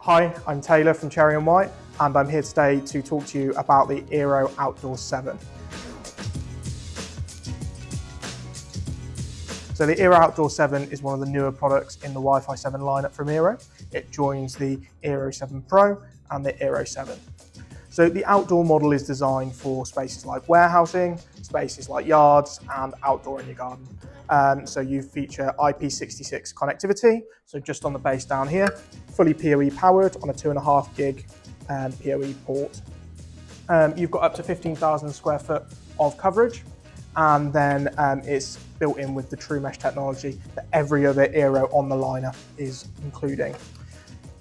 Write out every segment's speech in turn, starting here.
Hi, I'm Taylor from Cherry and White, and I'm here today to talk to you about the Eero Outdoor 7. So the Eero Outdoor 7 is one of the newer products in the Wi-Fi 7 lineup from Eero. It joins the Eero 7 Pro and the Eero 7. So the outdoor model is designed for spaces like warehousing, spaces like yards, and outdoor in your garden. Um, so you feature IP66 connectivity, so just on the base down here, fully PoE powered on a two and a half gig um, PoE port. Um, you've got up to 15,000 square foot of coverage, and then um, it's built in with the True Mesh technology that every other Eero on the liner is including.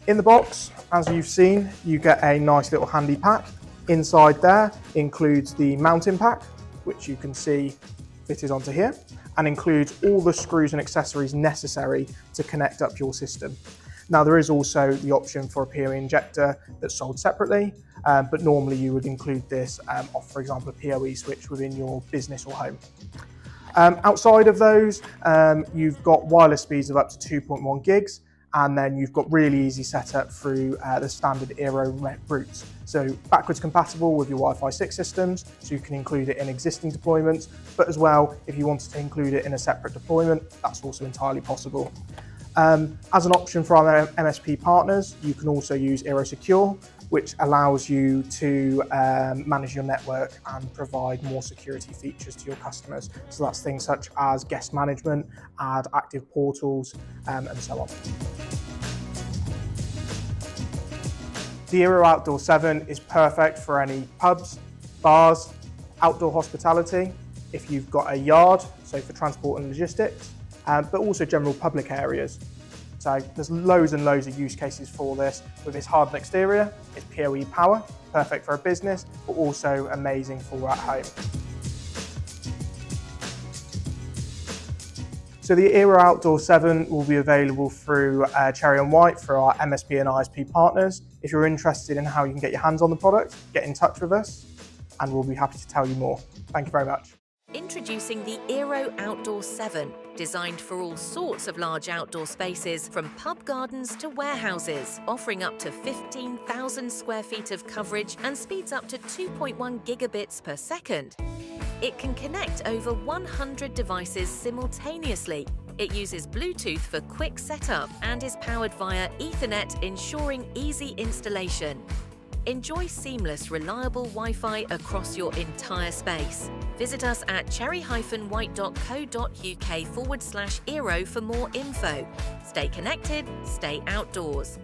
In the box, as you've seen, you get a nice little handy pack. Inside there includes the mounting pack, which you can see fitted onto here, and includes all the screws and accessories necessary to connect up your system. Now there is also the option for a PoE injector that's sold separately, um, but normally you would include this um, off, for example, a PoE switch within your business or home. Um, outside of those, um, you've got wireless speeds of up to 2.1 gigs, and then you've got really easy setup through uh, the standard Eero routes. So backwards compatible with your Wi-Fi 6 systems, so you can include it in existing deployments, but as well, if you wanted to include it in a separate deployment, that's also entirely possible. Um, as an option for our MSP partners, you can also use Eero Secure, which allows you to um, manage your network and provide more security features to your customers. So that's things such as guest management, and captive portals, um, and so on. The Eero Outdoor 7 is perfect for any pubs, bars, outdoor hospitality, if you've got a yard, so for transport and logistics, um, but also general public areas. So there's loads and loads of use cases for this. With its hardened exterior, it's PoE power, perfect for a business, but also amazing for at home. So the Eero Outdoor 7 will be available through uh, Cherry and White for our MSP and ISP partners. If you're interested in how you can get your hands on the product, get in touch with us and we'll be happy to tell you more. Thank you very much. Introducing the Eero Outdoor 7, designed for all sorts of large outdoor spaces, from pub gardens to warehouses, offering up to 15,000 square feet of coverage and speeds up to 2.1 gigabits per second. It can connect over 100 devices simultaneously. It uses Bluetooth for quick setup and is powered via Ethernet, ensuring easy installation. Enjoy seamless, reliable Wi-Fi across your entire space. Visit us at cherry-white.co.uk forward slash Eero for more info. Stay connected, stay outdoors.